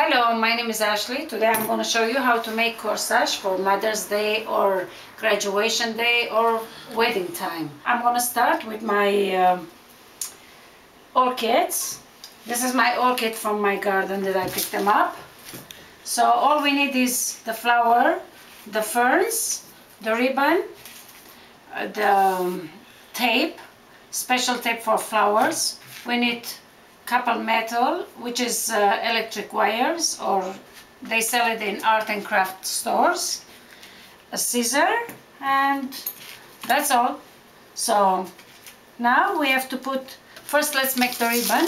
Hello, my name is Ashley. Today I'm going to show you how to make corsage for Mother's Day or graduation day or wedding time. I'm going to start with my um, orchids. This is my orchid from my garden that I picked them up. So all we need is the flower, the ferns, the ribbon, uh, the um, tape, special tape for flowers. We need couple metal, which is uh, electric wires, or they sell it in art and craft stores, a scissor, and that's all. So now we have to put, first let's make the ribbon.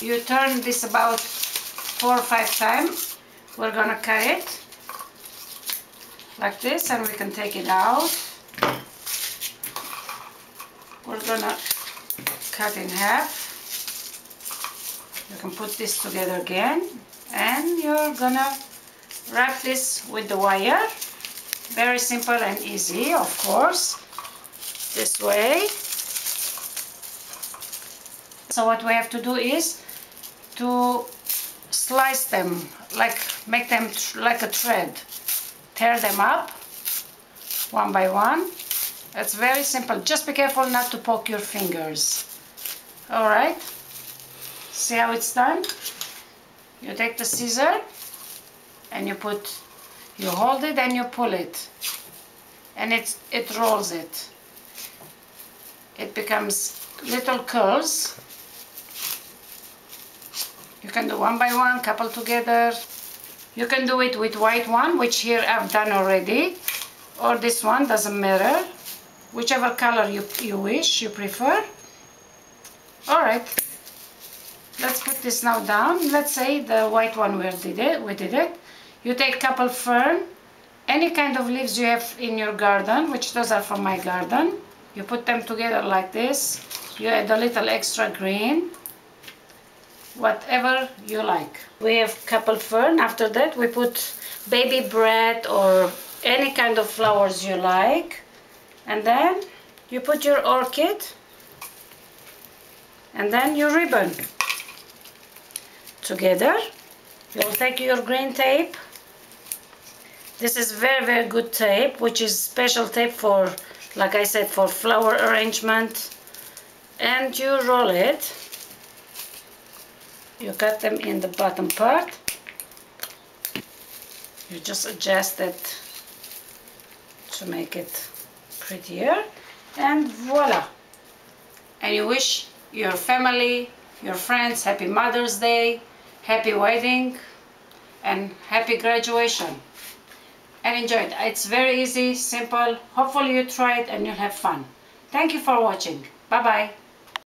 You turn this about four or five times. We're gonna cut it like this and we can take it out. We're gonna cut in half. You can put this together again and you're gonna wrap this with the wire. Very simple and easy, of course. This way. So what we have to do is to slice them, like make them like a thread. Tear them up one by one. It's very simple. Just be careful not to poke your fingers. Alright? See how it's done? You take the scissor and you put, you hold it and you pull it. And it, it rolls it. It becomes little curls. You can do one by one, couple together. You can do it with white one, which here I've done already. Or this one, doesn't matter. Whichever color you, you wish, you prefer. Alright let's put this now down. Let's say the white one we did it we did it. You take couple fern. Any kind of leaves you have in your garden which those are from my garden you put them together like this. You add a little extra green. Whatever you like. We have couple fern. After that we put baby breath or any kind of flowers you like. And then you put your orchid. And then your ribbon together. You'll take your green tape. This is very, very good tape, which is special tape for, like I said, for flower arrangement. And you roll it. You cut them in the bottom part. You just adjust it to make it prettier. And voila! And you wish your family, your friends, happy Mother's Day, happy wedding and happy graduation and enjoy it. It's very easy, simple. Hopefully you try it and you'll have fun. Thank you for watching. Bye-bye.